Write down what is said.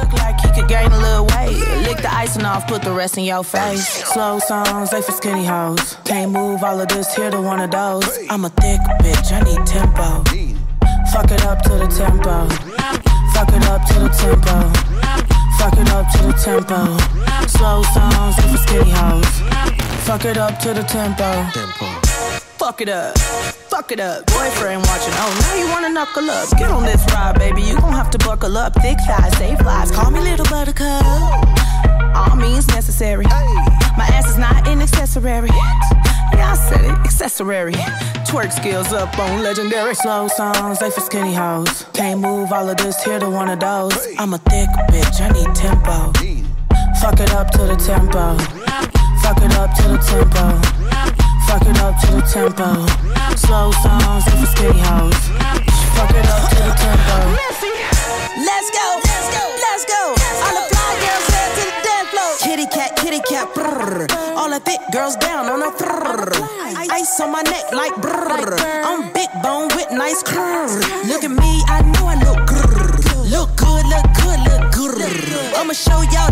look like he could gain a little weight. Lick the icing off, put the rest in your face. Slow songs, they for skinny hoes. Can't move all of this here to one of those. I'm a thick bitch, I need tempo. Fuck it up to the tempo. Fuck it up to the tempo. Fuck it up to the tempo. Slow songs, they for skinny hoes. Fuck it up to the tempo. Fuck it up. Fuck it up. Boyfriend watching. Oh, now you wanna knuckle up. Get on this ride, baby. You gon' have to buckle up. Thick thighs, safe lies. Call me little buttercup. All means necessary. My ass is not an accessory. Yeah, I said it. Accessory. Twerk skills up on legendary. Slow songs, they for skinny hoes. Can't move all of this here to one of those. I'm a thick bitch, I need tempo. Fuck it up to the tempo. Fuck it up to the tempo. Fuck it up to the tempo. Slow songs, they for skinny cat, brrr. All the thick girls down on the brrr. Ice on my neck like brrr. I'm big bone with nice curves. Look at me, I know I look grrr. Look good, look good, look good. I'ma show y'all